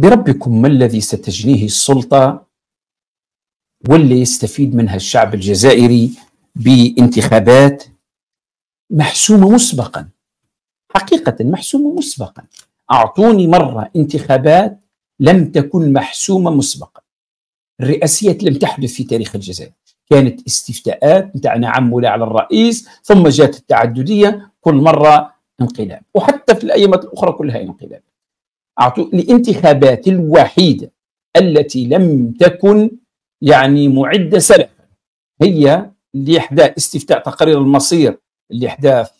بربكم ما الذي ستجنيه السلطة واللي يستفيد منها الشعب الجزائري بانتخابات محسومة مسبقا. حقيقة محسومة مسبقا. أعطوني مرة انتخابات لم تكن محسومة مسبقا. الرئاسية لم تحدث في تاريخ الجزائر. كانت استفتاءات نتاع نعم ولا على الرئيس ثم جاءت التعددية كل مرة انقلاب. وحتى في الأيامات الأخرى كلها انقلاب. أعطوا الانتخابات الوحيدة التي لم تكن يعني معدة سلفا. هي اللي إحداث استفتاء تقرير المصير اللي احداث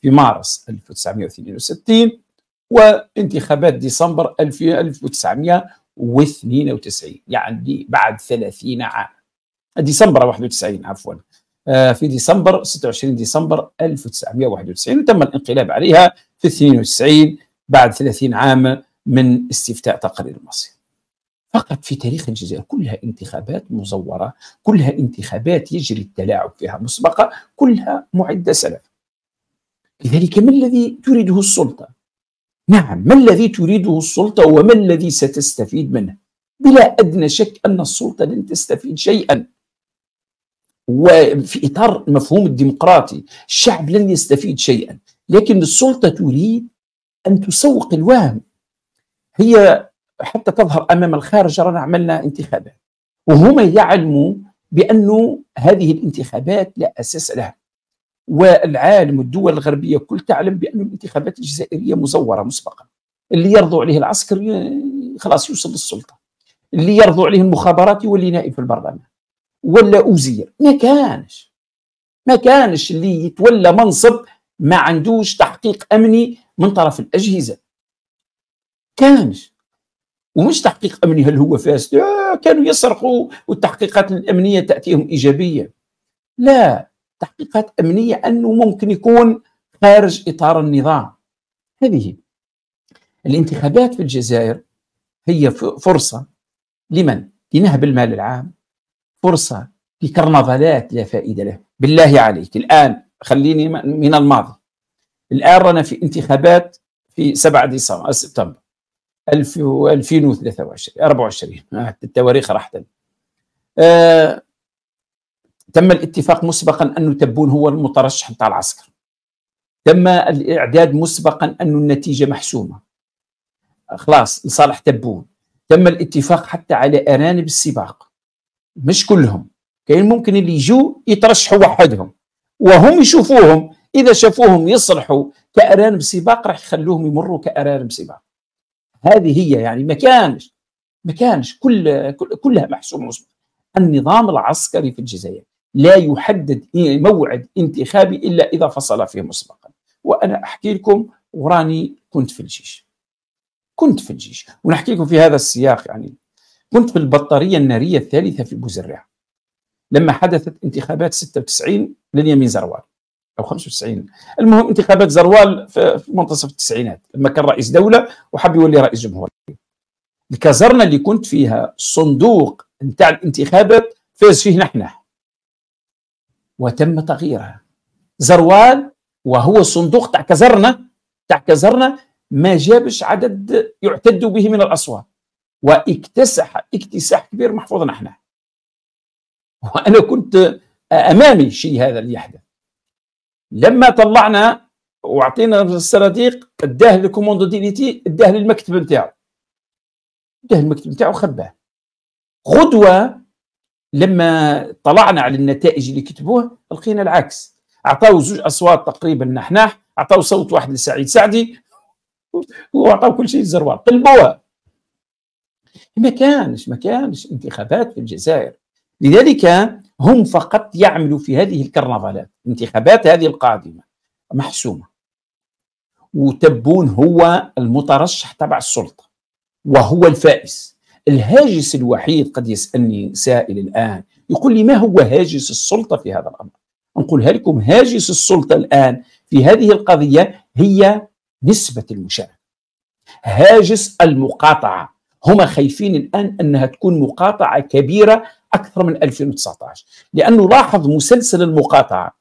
في مارس 1962 وانتخابات ديسمبر 1992 يعني بعد 30 عام. ديسمبر 91 عفوا. آه، في ديسمبر 26 ديسمبر 1991 وتم الانقلاب عليها في 92 بعد 30 عام من استفتاء تقرير المصير. فقط في تاريخ الجزائر كلها انتخابات مزورة كلها انتخابات يجري التلاعب فيها مسبقة كلها معدة سلف. لذلك ما الذي تريده السلطة؟ نعم ما الذي تريده السلطة وما الذي ستستفيد منه؟ بلا أدنى شك أن السلطة لن تستفيد شيئا. وفي إطار المفهوم الديمقراطي الشعب لن يستفيد شيئا. لكن السلطة تريد أن تسوق الوهم هي حتى تظهر أمام الخارج رانا عملنا انتخابات. وهم يعلموا بانه هذه الانتخابات لا أساس لها. والعالم والدول الغربية كل تعلم بأن الانتخابات الجزائرية مزورة مسبقا. اللي يرضوا عليه العسكر خلاص يوصل للسلطة. اللي يرضوا عليه المخابرات يولي نائب في البرلمان. ولا وزير ما كانش. ما كانش اللي يتولى منصب ما عندوش تحقيق أمني من طرف الأجهزة. كانش. ومش تحقيق أمني هل هو فاسد؟ آه كانوا يسرقوا والتحقيقات الأمنية تأتيهم إيجابية. لا تحقيقات أمنية أنه ممكن يكون خارج إطار النظام. هذه الانتخابات في الجزائر هي فرصة لمن؟ لنهب المال العام. فرصة لكرنفالات لا فائدة له. بالله عليك. الآن خليني من الماضي. الآن رانا في انتخابات في 7 ديسمبر سبتمبر. 2023 24 التواريخ راح آه تم الاتفاق مسبقا أن تبون هو المترشح بتاع العسكر. تم الإعداد مسبقا أن النتيجة محسومة. خلاص لصالح تبون. تم الاتفاق حتى على أرانب السباق. مش كلهم. كاين ممكن اللي يجوا يترشحوا وحدهم. وهم يشوفوهم إذا شافوهم يصلحوا كأرانب سباق راح يخلوهم يمروا كأرانب سباق. هذه هي يعني ما كانش ما كانش كل كلها محسومه مسبقا النظام العسكري في الجزائر لا يحدد موعد انتخابي إلا إذا فصل فيه مسبقا. وأنا أحكي لكم وراني كنت في الجيش. كنت في الجيش. ونحكي لكم في هذا السياق يعني. كنت في البطاريه النارية الثالثة في بوزرع لما حدثت انتخابات 96 لليمين زروال. أو 95 المهم انتخابات زروال في منتصف التسعينات. لما كان رئيس دولة وحب يولي رئيس جمهورية. الكازرنة اللي كنت فيها صندوق نتاع الانتخابات فاز فيه نحنح. وتم تغييرها. زروال وهو الصندوق تاع كازرنة تاع كازرنة ما جابش عدد يعتد به من الأصوات. واكتسح اكتساح كبير محفوظ نحنح. وأنا كنت امامي شيء هذا اللي يحدث لما طلعنا واعطينا الصناديق اداه ل commandant d'unité اداه للمكتب نتاعو. اداه المكتب نتاعو خباه. غدوة لما طلعنا على النتائج اللي كتبوه لقينا العكس. اعطاو زوج أصوات تقريبا نحناح اعطاو صوت واحد لسعيد سعدي واعطاو كل شيء للزروال قلبوها. ما كانش ما كانش انتخابات في الجزائر. لذلك هم فقط يعملوا في هذه الكرنفالات انتخابات هذه القادمة محسومة. وتبون هو المترشح تبع السلطة وهو الفائز. الهاجس الوحيد قد يسألني سائل الآن يقول لي ما هو هاجس السلطة في هذا الأمر؟ نقولها لكم هاجس السلطة الآن في هذه القضية هي نسبة المشاركة؟ هاجس المقاطعة. هم خايفين الآن أنها تكون مقاطعة كبيرة أكثر من 2019 لأنه لاحظ مسلسل المقاطعة.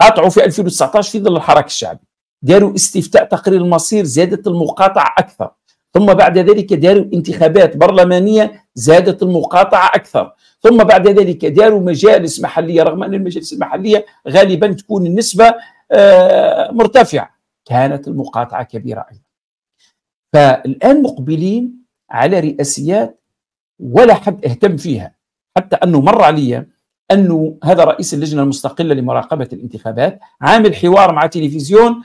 قاطعوا في 2019 في ظل الحراك الشعبي. داروا استفتاء تقرير المصير زادت المقاطعة أكثر. ثم بعد ذلك داروا انتخابات برلمانية زادت المقاطعة أكثر. ثم بعد ذلك داروا مجالس محلية رغم أن المجالس المحلية غالبا تكون النسبة آه، مرتفعة. كانت المقاطعة كبيرة أيضا. فالآن مقبلين على رئاسيات ولا حد اهتم فيها. حتى أنه مر علي أنه هذا رئيس اللجنة المستقلة لمراقبة الانتخابات عامل حوار مع تلفزيون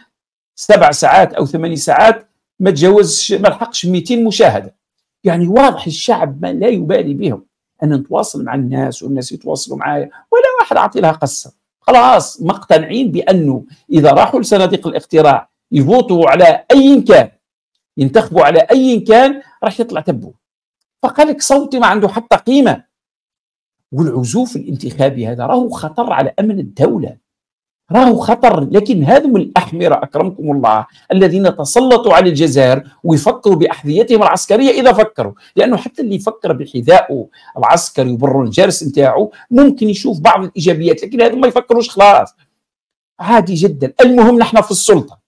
سبع ساعات أو ثماني ساعات ما تجاوزش ما لحقش 200 مشاهدة. يعني واضح الشعب ما لا يبالي بهم. أن نتواصل مع الناس والناس يتواصلوا معايا ولا واحد أعطي لها قصة. خلاص مقتنعين بأنه إذا راحوا لصناديق الاقتراع يفوتوا على أي كان ينتخبوا على أي كان راح يطلع تبو فقال لك صوتي ما عنده حتى قيمة. والعزوف الانتخابي هذا راهو خطر على أمن الدولة. راهو خطر لكن هذم الأحمرة أكرمكم الله الذين تسلطوا على الجزائر ويفكروا بأحذيتهم العسكرية إذا فكروا لأنه حتى اللي يفكر بحذائه العسكري وبر الجرس نتاعو ممكن يشوف بعض الإيجابيات لكن هذا ما يفكروش خلاص. عادي جدا المهم نحن في السلطة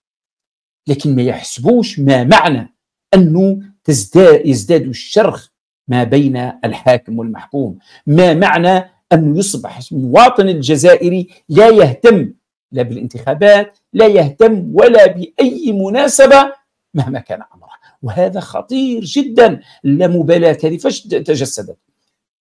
لكن ما يحسبوش ما معنى أنه تزداد يزداد الشرخ ما بين الحاكم والمحكوم. ما معنى أنه يصبح المواطن الجزائري لا يهتم لا بالانتخابات لا يهتم ولا بأي مناسبة مهما كان أمره. وهذا خطير جدا. اللامبالاة هذه فاش تجسدت.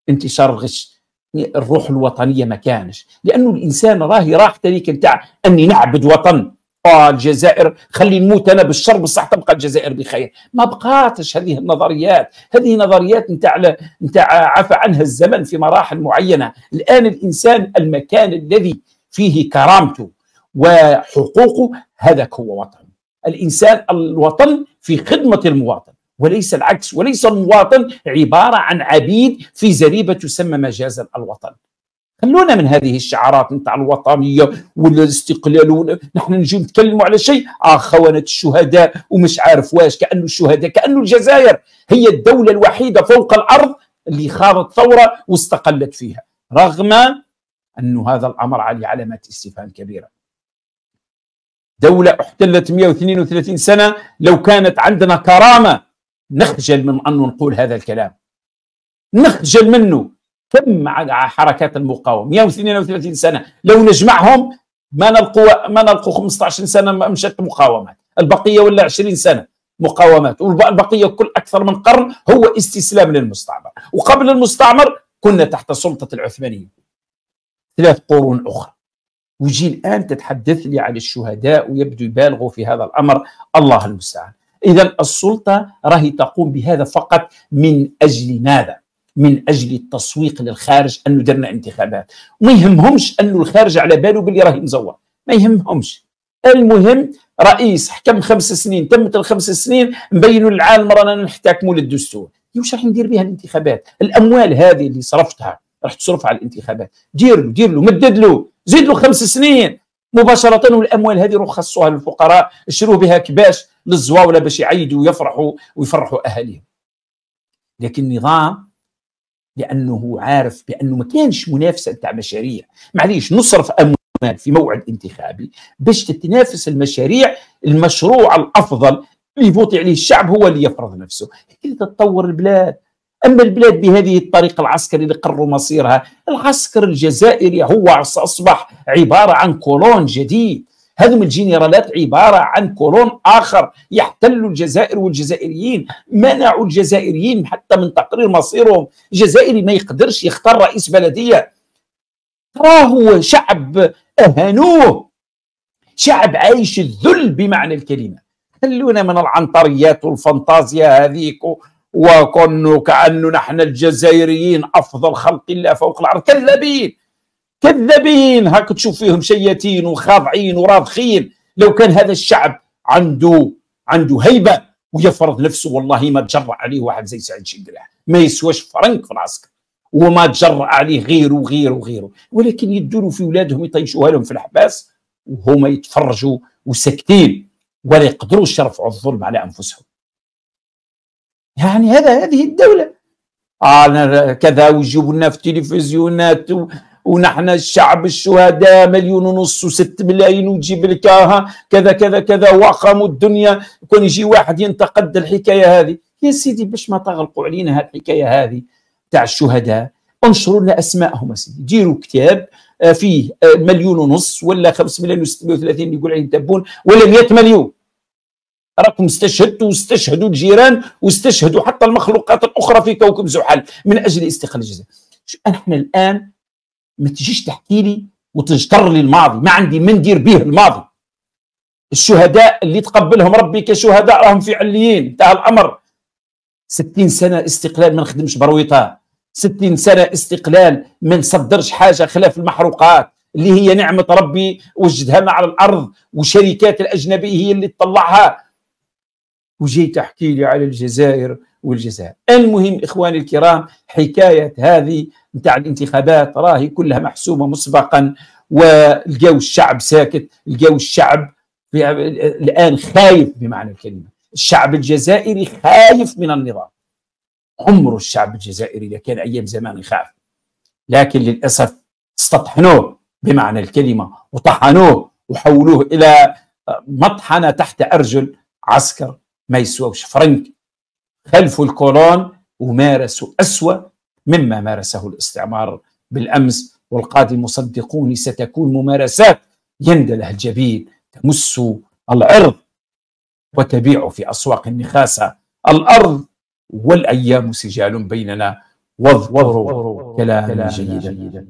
انتشار الغش الروح الوطنية ما كانش. لأنه الإنسان راهي راح تلك نتاع أني نعبد وطن. الجزائر خلي نموت أنا بالشر بصح تبقى الجزائر بخير. ما بقاتش هذه النظريات. هذه نظريات نتاع نتاع عفى عنها الزمن في مراحل معينة. الآن الإنسان المكان الذي فيه كرامته وحقوقه هذاك هو وطن. الإنسان الوطن في خدمة المواطن وليس العكس وليس المواطن عبارة عن عبيد في زريبة تسمى مجازا الوطن. خلونا من هذه الشعارات نتاع الوطنية والاستقلال نحن نجي نتكلموا على شيء. آه خونه الشهداء ومش عارف واش كأنه الشهداء كأنه الجزائر. هي الدولة الوحيدة فوق الأرض اللي خاضت ثورة واستقلت فيها رغم انه هذا الأمر عليه علامات استفهام كبيرة. دولة احتلت 132 سنة لو كانت عندنا كرامة نخجل من أن نقول هذا الكلام. نخجل منه. كم حركات المقاومة 132 سنة. لو نجمعهم ما نلقوا ما نلقوا 15 سنة مشت مقاومات. البقية ولا 20 سنة مقاومات. والبقية كل أكثر من قرن هو استسلام للمستعمر. وقبل المستعمر كنا تحت سلطة العثمانيين. ثلاث قرون أخرى. ويجي الآن تتحدث لي عن الشهداء ويبدو يبالغوا في هذا الأمر. الله المستعان. إذا السلطة راهي تقوم بهذا فقط من أجل ماذا؟ من أجل التسويق للخارج أنه درنا انتخابات. وما يهمهمش أنه الخارج على باله باللي راهي مزور ما يهمهمش. المهم رئيس حكم خمس سنين تمت الخمس سنين نبينوا للعالم رانا نحتكموا للدستور. واش راح ندير بها الانتخابات؟ الأموال هذه اللي صرفتها راح تصرفها على الانتخابات. دير له دير له مدد له زيد له خمس سنين. مباشرة والأموال هذه روح خصوها للفقراء اشتروا بها كباش للزواولة باش يعيدوا ويفرحوا ويفرحوا أهاليهم. لكن النظام لأنه عارف بأنه ما كانش منافسة تاع مشاريع. معليش نصرف أموال في موعد انتخابي باش تتنافس المشاريع المشروع الأفضل اللي يفوت عليه الشعب هو اللي يفرض نفسه. كي تتطور البلاد. أما البلاد بهذه الطريقة العسكري اللي قرروا مصيرها العسكر الجزائري هو أصبح عبارة عن كولون جديد. هذم الجنرالات عبارة عن كولون آخر يحتلوا الجزائر والجزائريين منعوا الجزائريين حتى من تقرير مصيرهم. الجزائري ما يقدرش يختار رئيس بلدية. تراه شعب أهانوه. شعب عايش الذل بمعنى الكلمة. خلونا من العنطريات والفانتازيا هذيك وكن كأنه نحن الجزائريين أفضل خلق الله فوق الأرض. كذابين. كذابين. هاك تشوف فيهم شياتين وخاضعين وراضخين. لو كان هذا الشعب عنده عنده هيبة ويفرض نفسه والله ما تجرأ عليه واحد زي سعيد شقرة ما يسواش فرنك في العسكر وما تجرأ عليه غيره وغيره وغيره ولكن يدوروا في اولادهم يطيشوها لهم في الحباس وهما يتفرجوا وساكتين ولا يقدروش يرفعوا الظلم على أنفسهم. يعني هذا هذه الدولة. آه كذا ويجيبوا لنا في التلفزيونات. ونحن الشعب الشهداء مليون ونص وست ملايين وتجيب لك كذا كذا كذا وقاموا الدنيا. يكون يجي واحد ينتقد الحكاية هذه. يا سيدي باش ما تغلقوا علينا هالحكايه هذه تاع الشهداء؟ انشروا لنا اسمائهم سيدي. ديروا كتاب آه، فيه آه، مليون ونص ولا 5 مليون و630 يقول عليه تبون ولا 100 مليون. راكم استشهدتوا واستشهدوا الجيران واستشهدوا حتى المخلوقات الأخرى في كوكب زحل من أجل استقلال الجزائر. إحنا الآن ما تجيش تحكي لي وتجتر لي الماضي. ما عندي من ندير به الماضي. الشهداء اللي تقبلهم ربي كشهداء راهم في عليين انتهى الأمر. 60 سنة استقلال ما نخدمش برويطة. 60 سنة استقلال ما نصدرش حاجة خلاف المحروقات. اللي هي نعمة ربي وجدها لنا على الأرض وشركات الأجنبية هي اللي تطلعها. وجي تحكي لي على الجزائر والجزائر المهم إخواني الكرام حكاية هذه نتاع الانتخابات راهي كلها محسومه مسبقا ولقاو الشعب ساكت لقاو الشعب الآن خايف بمعنى الكلمة. الشعب الجزائري خايف من النظام. عمر الشعب الجزائري إذا كان أيام زمان يخاف. لكن للأسف استطحنوه بمعنى الكلمة وطحنوه وحولوه إلى مطحنة تحت أرجل عسكر ما يسواوش فرنك. خلفوا الكولون ومارسوا أسوأ مما مارسه الاستعمار بالأمس والقادم صدقوني ستكون ممارسات يندله الجبين تمس العرض وتبيع في أسواق النخاسة الأرض والأيام سجال بيننا. واذكروا كلاما جيدا.